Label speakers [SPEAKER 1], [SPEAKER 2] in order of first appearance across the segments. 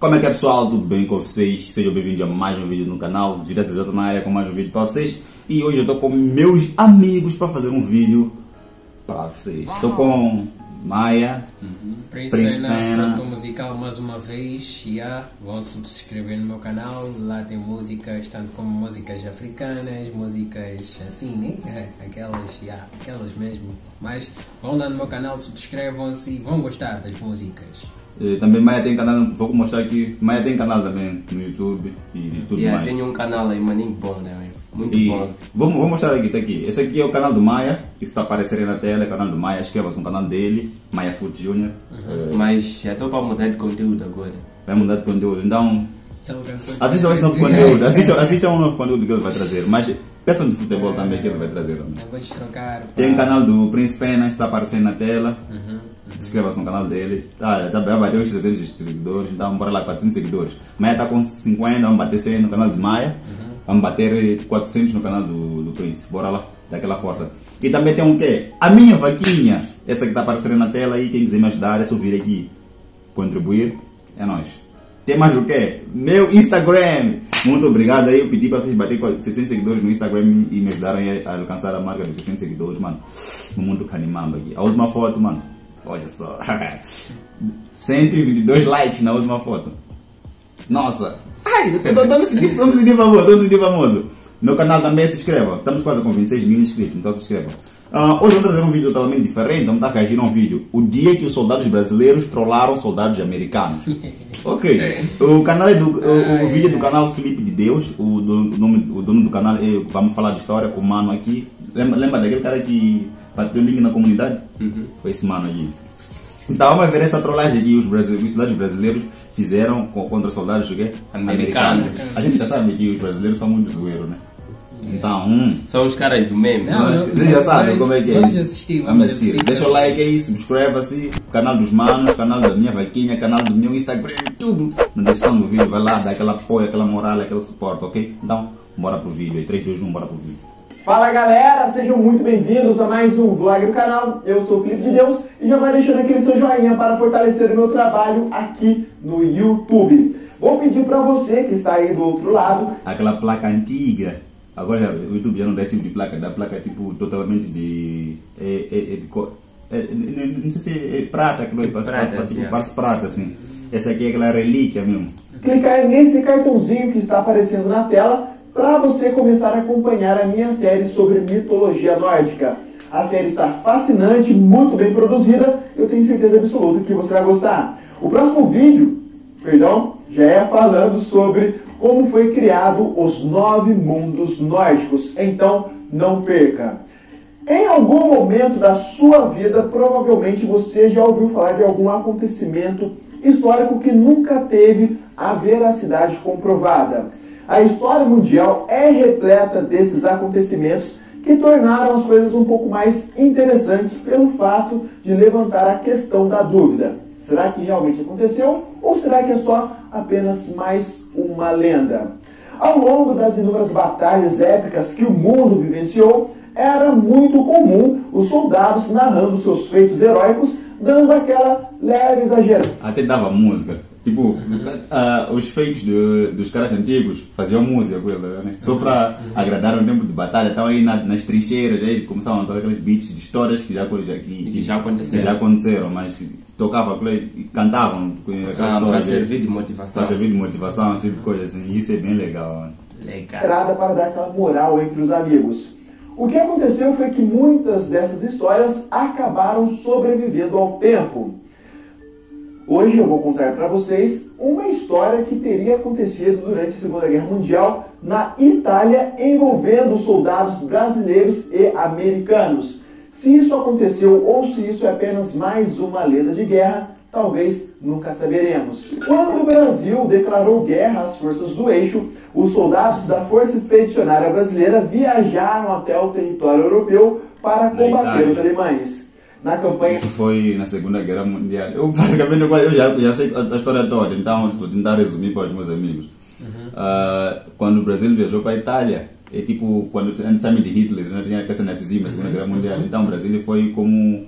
[SPEAKER 1] Como é que é pessoal, tudo bem com vocês? Sejam bem-vindos a mais um vídeo no canal, direto de na área com mais um vídeo para vocês E hoje eu estou com meus amigos para fazer um vídeo para vocês Estou com Maia,
[SPEAKER 2] uhum. Prince,
[SPEAKER 1] Prince
[SPEAKER 2] Pena, Pena. musical mais uma vez yeah. Vão subscrever no meu canal, lá tem músicas, tanto como músicas africanas, músicas assim, né? É, aquelas, yeah, aquelas mesmo Mas vão lá no meu canal, subscrevam-se e vão gostar das músicas
[SPEAKER 1] e também Maia tem canal, vou mostrar aqui, Maia tem canal também no YouTube e tudo
[SPEAKER 3] yeah,
[SPEAKER 1] mais.
[SPEAKER 3] Tem um canal aí, maninho bom, né? Muito
[SPEAKER 1] e
[SPEAKER 3] bom.
[SPEAKER 1] Vou, vou mostrar aqui, tá aqui. Esse aqui é o canal do Maia, que está aparecendo na tela, é o canal do Maia, inscreva-se no canal dele, Maia Food Jr. Uhum.
[SPEAKER 3] É... Mas já estou para mudar de conteúdo agora.
[SPEAKER 1] Vai mudar de conteúdo, então. Assistam esse novo conteúdo, assistam, assistam um novo conteúdo que ele vai trazer. Mas peçam de futebol também que ele vai trazer também.
[SPEAKER 2] Eu vou te trocar.
[SPEAKER 1] Tem o canal do Prince Pena, está aparecendo na tela. Uhum inscreva-se no canal dele. Tá, já vai bater uns 300 seguidores, então bora lá, 400 seguidores. Maia está com 50, vamos bater 100 no canal de Maia. Uhum. Vamos bater 400 no canal do, do Prince. Bora lá, daquela força. E também tem um quê? A minha vaquinha. Essa que está aparecendo na tela aí, quem quiser me ajudar é só vir aqui contribuir. É nós. Tem mais o quê? Meu Instagram. Muito obrigado aí. Eu pedi para vocês baterem 700 seguidores no Instagram e me ajudarem a alcançar a marca de 600 seguidores, mano. No mundo canimamba aqui. A última foto, mano. Olha só. 122 likes na última foto. Nossa. Ai, estou me sentindo famoso, estou me sentindo famoso. Meu canal também se inscreva. Estamos quase com 26 mil inscritos, então se inscreva. Uh, hoje vamos trazer um vídeo totalmente diferente. Vamos estar reagindo a um vídeo. O dia que os soldados brasileiros trollaram soldados americanos. Ok. O canal é do, o, o vídeo é do canal Felipe de Deus. O, do, o, nome, o dono do canal é, vamos falar de história, o mano aqui. Lembra, lembra daquele cara que bateu link na comunidade? Uhum. Foi esse mano aí. Então vamos ver essa trollagem que os, brasileiros, os soldados brasileiros fizeram contra soldados americanos. americanos. A gente já sabe que os brasileiros são muito zoeiros, né? Então, hum.
[SPEAKER 3] São os caras do meme.
[SPEAKER 1] Não, Você já sabe como é que é.
[SPEAKER 2] Vamos assistir,
[SPEAKER 1] vamos assistir. Deixa o like aí, subscreva-se. Canal dos manos, canal da minha vaquinha, canal do meu Instagram, tudo. Na descrição do vídeo, vai lá, dá aquela apoio, aquela moral, aquele suporte, ok? Então, bora pro vídeo aí. 3, 2, 1, bora pro vídeo.
[SPEAKER 4] Fala galera, sejam muito bem-vindos a mais um vlog do canal. Eu sou o Felipe de Deus e já vai deixando aquele seu joinha para fortalecer o meu trabalho aqui no YouTube. Vou pedir para você que está aí do outro lado.
[SPEAKER 1] Aquela placa antiga. Agora o YouTube já não dá esse tipo de placa, dá placa tipo totalmente de. É, é, é de cor. É, não sei se é prata, aquilo é,
[SPEAKER 3] prata,
[SPEAKER 1] prata, tipo, parece prata assim. Essa aqui é aquela relíquia mesmo.
[SPEAKER 4] Clicar nesse cartãozinho que está aparecendo na tela para você começar a acompanhar a minha série sobre mitologia nórdica. A série está fascinante, muito bem produzida, eu tenho certeza absoluta que você vai gostar. O próximo vídeo, perdão, já é falando sobre como foi criado os nove mundos nórdicos, então não perca. Em algum momento da sua vida, provavelmente você já ouviu falar de algum acontecimento histórico que nunca teve a veracidade comprovada. A história mundial é repleta desses acontecimentos que tornaram as coisas um pouco mais interessantes pelo fato de levantar a questão da dúvida. Será que realmente aconteceu ou será que é só apenas mais uma lenda? Ao longo das inúmeras batalhas épicas que o mundo vivenciou, era muito comum os soldados narrando seus feitos heróicos, dando aquela leve exageração.
[SPEAKER 1] Até dava música. Tipo, uh, os feitos de, dos caras antigos faziam música com ele, né? Só para agradar o tempo de batalha. Estavam aí na, nas trincheiras, aí começavam a tocar aqueles beats de histórias que já,
[SPEAKER 3] já, que, que já, aconteceram.
[SPEAKER 1] Que já aconteceram, mas tocavam e cantavam
[SPEAKER 3] ah, Para servir de motivação.
[SPEAKER 1] Para servir de motivação, tipo de coisa assim. Isso é bem legal. Né?
[SPEAKER 4] Legal. Para dar aquela moral entre os amigos. O que aconteceu foi que muitas dessas histórias acabaram sobrevivendo ao tempo. Hoje eu vou contar para vocês uma história que teria acontecido durante a Segunda Guerra Mundial na Itália envolvendo soldados brasileiros e americanos. Se isso aconteceu ou se isso é apenas mais uma lenda de guerra, talvez nunca saberemos. Quando o Brasil declarou guerra às forças do eixo, os soldados da Força Expedicionária Brasileira viajaram até o território europeu para combater os alemães na campanha.
[SPEAKER 1] Isso foi na Segunda Guerra Mundial. Eu basicamente eu já, já sei a, história toda, então vou tentar resumir para os meus amigos. Uhum. Uh, quando o Brasil viajou para a Itália, é tipo quando a gente sabe de Hitler, não né, tinha essa nazismo na Segunda uhum. Guerra Mundial, uhum. então o Brasil foi como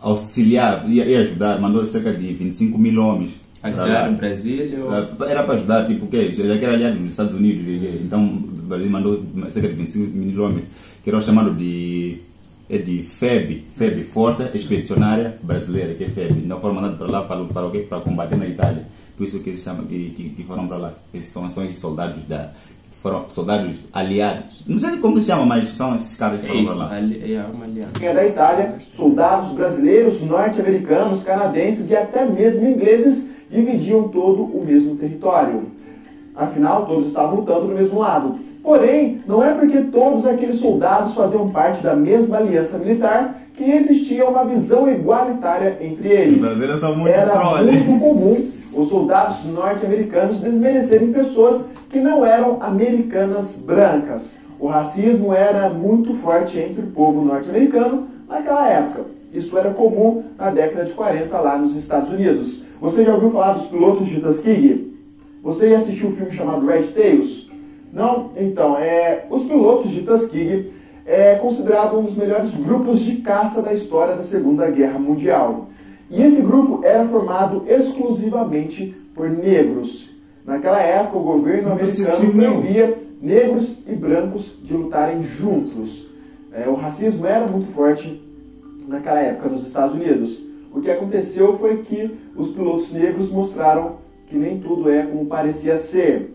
[SPEAKER 1] auxiliar, ia, ia ajudar, mandou cerca de 25 mil homens
[SPEAKER 3] Ajudar o Brasil ou...
[SPEAKER 1] Era para ajudar, tipo, o quê? Já que era aliado dos Estados Unidos, então o Brasil mandou cerca de 25 mil homens, que era chamado de, é de FEB, FEB, Força Expedicionária Brasileira, que é FEB. Então foram mandados para lá para, para, o quê? para combater na Itália. Por isso que eles chamam, que, que, que foram para lá. Esses são, são esses soldados da que foram soldados aliados. Não sei como se chama, mas são esses caras que
[SPEAKER 3] É
[SPEAKER 1] foram
[SPEAKER 3] isso,
[SPEAKER 1] lá.
[SPEAKER 3] ali- é uma aliança.
[SPEAKER 4] é da Itália, soldados brasileiros, norte-americanos, canadenses e até mesmo ingleses dividiam todo o mesmo território. Afinal, todos estavam lutando do mesmo lado. Porém, não é porque todos aqueles soldados faziam parte da mesma aliança militar que existia uma visão igualitária entre eles.
[SPEAKER 1] Os brasileiros são muito
[SPEAKER 4] Era muito comum os soldados norte-americanos desmerecerem pessoas que não eram americanas brancas. O racismo era muito forte entre o povo norte-americano naquela época. Isso era comum na década de 40 lá nos Estados Unidos. Você já ouviu falar dos pilotos de Tuskegee? Você já assistiu um filme chamado Red Tails? Não? Então, é, os pilotos de Tuskegee é considerado um dos melhores grupos de caça da história da Segunda Guerra Mundial. E esse grupo era formado exclusivamente por negros. Naquela época, o governo americano proibia negros e brancos de lutarem juntos. É, o racismo era muito forte naquela época nos Estados Unidos. O que aconteceu foi que os pilotos negros mostraram que nem tudo é como parecia ser.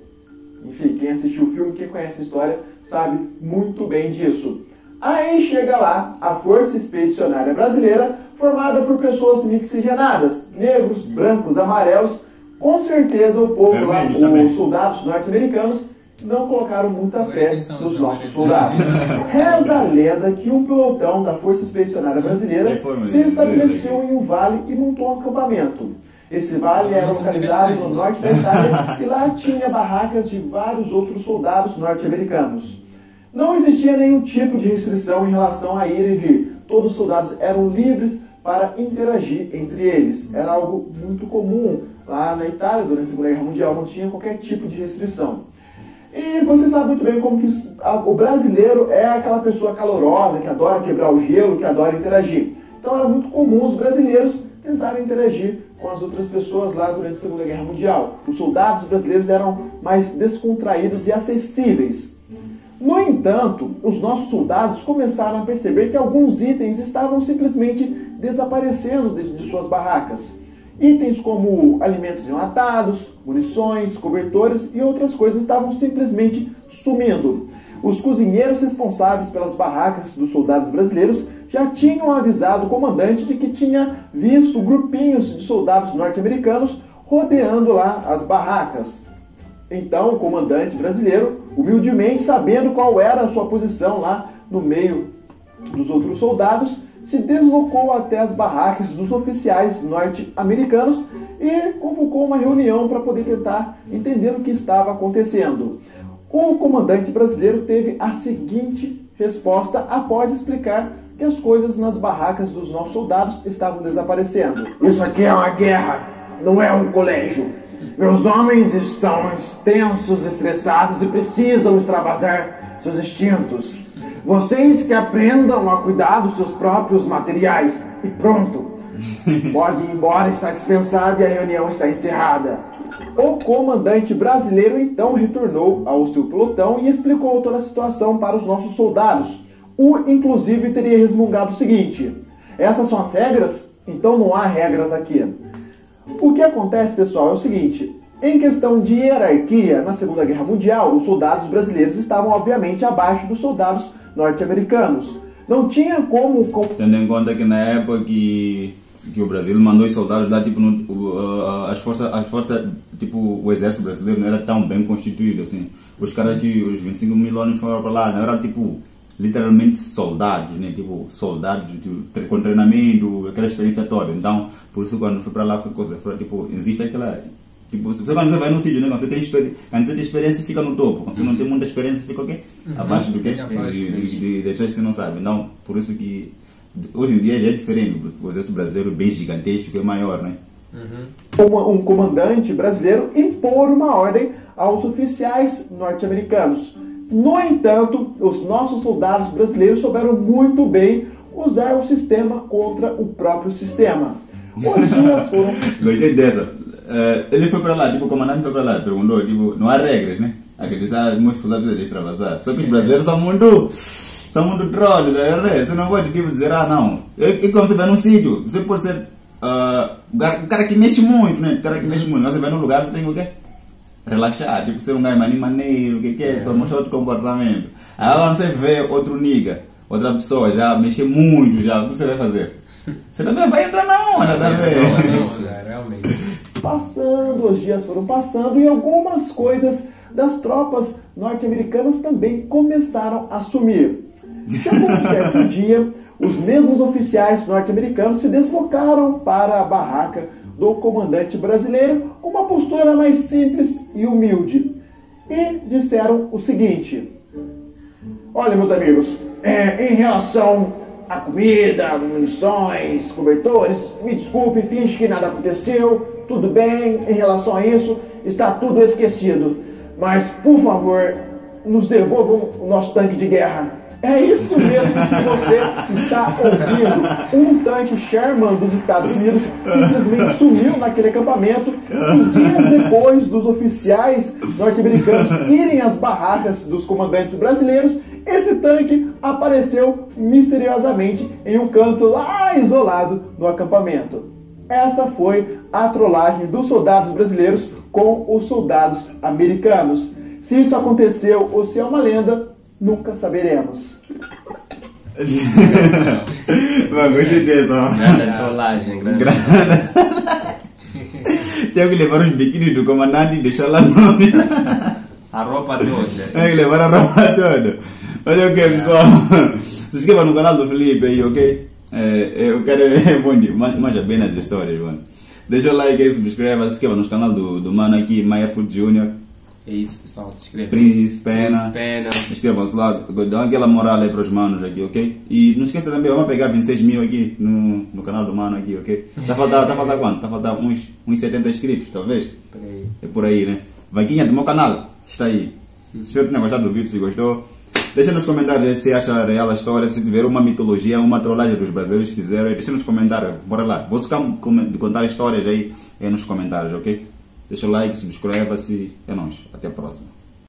[SPEAKER 4] Enfim, quem assistiu o filme, quem conhece a história, sabe muito bem disso. Aí chega lá a Força Expedicionária Brasileira, formada por pessoas mixigenadas, negros, brancos, amarelos. Com certeza o povo lá, os soldados norte-americanos, não colocaram muita fé nos
[SPEAKER 2] os
[SPEAKER 4] nossos soldados. Reza a lenda que um pelotão da Força Expedicionária Brasileira se estabeleceu em um vale e montou um acampamento. Esse vale era localizado no norte da Itália e lá tinha barracas de vários outros soldados norte-americanos. Não existia nenhum tipo de restrição em relação a ir e vir. Todos os soldados eram livres para interagir entre eles. Era algo muito comum lá na Itália durante a Segunda Guerra Mundial, não tinha qualquer tipo de restrição. E você sabe muito bem como que o brasileiro é aquela pessoa calorosa, que adora quebrar o gelo, que adora interagir. Então era muito comum os brasileiros tentarem interagir com as outras pessoas lá durante a Segunda Guerra Mundial. Os soldados brasileiros eram mais descontraídos e acessíveis. No entanto, os nossos soldados começaram a perceber que alguns itens estavam simplesmente desaparecendo de, de suas barracas. Itens como alimentos enlatados, munições, cobertores e outras coisas estavam simplesmente sumindo. Os cozinheiros responsáveis pelas barracas dos soldados brasileiros já tinham avisado o comandante de que tinha visto grupinhos de soldados norte-americanos rodeando lá as barracas. Então, o comandante brasileiro, humildemente sabendo qual era a sua posição lá no meio dos outros soldados, se deslocou até as barracas dos oficiais norte-americanos e convocou uma reunião para poder tentar entender o que estava acontecendo. O comandante brasileiro teve a seguinte resposta após explicar que as coisas nas barracas dos nossos soldados estavam desaparecendo. Isso aqui é uma guerra, não é um colégio. Meus homens estão tensos, estressados e precisam extravasar seus instintos. Vocês que aprendam a cuidar dos seus próprios materiais. E pronto. Pode ir embora, está dispensado e a reunião está encerrada. O comandante brasileiro então retornou ao seu pelotão e explicou toda a situação para os nossos soldados. O, inclusive, teria resmungado o seguinte: essas são as regras? Então não há regras aqui. O que acontece, pessoal, é o seguinte: em questão de hierarquia, na Segunda Guerra Mundial, os soldados brasileiros estavam obviamente abaixo dos soldados norte-americanos. Não tinha como,
[SPEAKER 1] Tendo em conta que na época que, que o Brasil mandou os soldados lá, tipo, no, a- as forças, as forças, tipo, o exército brasileiro não era tão bem constituído, assim. Os caras de, os 25 mil homens foram para lá, não era tipo, literalmente soldados, né? Tipo, soldados tipo, com treinamento, aquela experiência toda. Então, por isso quando fui para lá foi coisa, foi, tipo, existe aquela... Tipo, você quando você vai no sítio, né? Quando você tem, experi- quando você tem experiência, fica no topo. Quando você não tem muita experiência, fica o quê? Abaixo do quê?
[SPEAKER 2] Abaixo,
[SPEAKER 1] de, de, de, de pessoas que você não sabe. Então, por isso que hoje em dia já é diferente. O exército brasileiro é bem gigantesco, é maior, né?
[SPEAKER 4] um, um comandante brasileiro impor uma ordem aos oficiais norte-americanos. No entanto, os nossos soldados brasileiros souberam muito bem usar o sistema contra o próprio sistema. Os dias foram
[SPEAKER 1] Gostei dessa. eh, ele foi para lá, tipo, o comandante foi para lá, perguntou, tipo, não há regras, né? Ah, muitos soldados de extravasar. Só que os brasileiros são muito, são muito trolls, né? Você não pode, tipo, dizer, ah, não. É, é como você vai num sítio, você pode ser o cara- o cara que mexe muito, né? O cara que mexe muito. Mas você vai num lugar, você tem o quê? Relaxar, tipo, ser um gajo maneiro, maneiro, o que que é, para mostrar outro comportamento. Aí quando você vê outro nigga, outra pessoa já mexe muito, já, o que você vai fazer? Você também vai entrar na onda, tá vendo?
[SPEAKER 2] Realmente.
[SPEAKER 4] Passando, os dias foram passando e algumas coisas das tropas norte-americanas também começaram a sumir. Chegou um certo dia, os mesmos oficiais norte-americanos se deslocaram para a barraca do comandante brasileiro com uma postura mais simples e humilde e disseram o seguinte: Olha, meus amigos, é, em relação à comida, munições, cobertores, me desculpe, finge que nada aconteceu, tudo bem, em relação a isso, está tudo esquecido. Mas, por favor, nos devolvam o nosso tanque de guerra. É isso mesmo que você está ouvindo. Um tanque Sherman dos Estados Unidos simplesmente sumiu naquele acampamento e dias depois dos oficiais norte-americanos irem às barracas dos comandantes brasileiros, esse tanque apareceu misteriosamente em um canto lá isolado no acampamento. Essa foi a trollagem dos soldados brasileiros com os soldados americanos. Se isso aconteceu ou se é uma lenda, nunca saberemos.
[SPEAKER 1] Mano, gostei dessa.
[SPEAKER 3] Grande trollagem, grande.
[SPEAKER 1] Tinha que levar os biquínis do comandante e deixar lá no.
[SPEAKER 3] A roupa toda.
[SPEAKER 1] Tem que levar a roupa toda. Olha o que, pessoal. Se inscreva no canal do Felipe aí, ok? É, eu quero. É bom dia. Man- Manja bem nas histórias, mano. Deixa o like aí, subscreva, se inscreva no canal do, do mano aqui, Maia Food Jr.,
[SPEAKER 3] É isso, pessoal. Se inscreve.
[SPEAKER 1] Príncipe Pena.
[SPEAKER 3] Pena.
[SPEAKER 1] Inscrevam-se lá, dão aquela moral aí para os manos aqui, ok? E não esqueça também, vamos pegar 26 mil aqui no, no canal do mano aqui, ok? Tá faltando, tá faltando quanto? Tá faltando uns, uns 70 inscritos, talvez?
[SPEAKER 3] Peraí.
[SPEAKER 1] É por aí, né? Vaquinha do meu canal, está aí. Espero que tenha gostado do vídeo, se gostou. Deixa nos comentários aí se acha real a história, se tiver uma mitologia, uma trollagem que os brasileiros fizeram, aí deixa nos comentários, bora lá. Vou ficar de contar histórias aí, aí nos comentários, ok? Deixa like, subscreva-se, é nóis. Até a próxima.